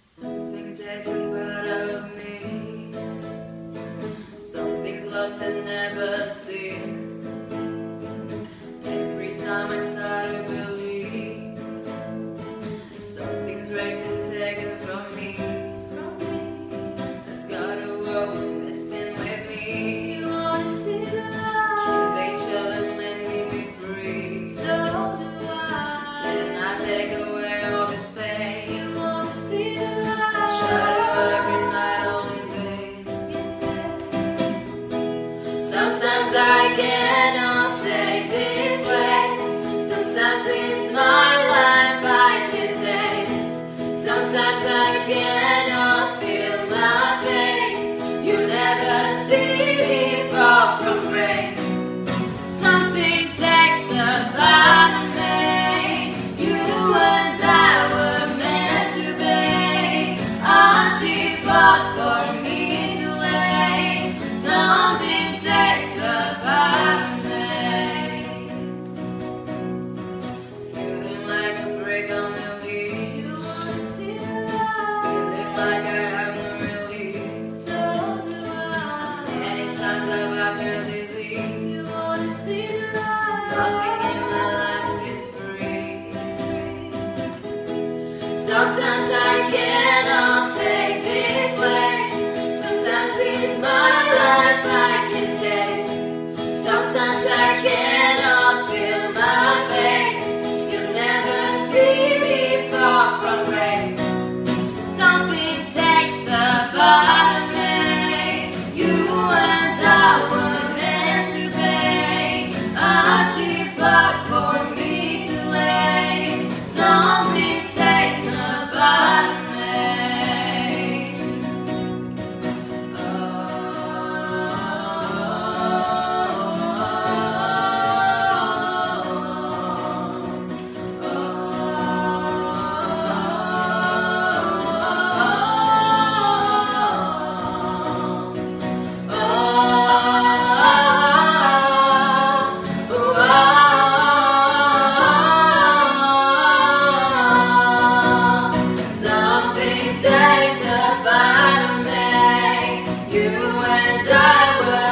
Something takes a part of me. Something's lost and never seen. Every time I start to believe, something's raped and taken from me. That's got a world messing with me. You wanna see the? Can they chill and let me be free? So do I. Can I take away Sometimes I Sometimes I cannot take this place. Sometimes it's my life I can taste. Sometimes I cannot feel my face. You'll never see me far from grace. Something takes a part of me. You and I were meant to be. A chief and I were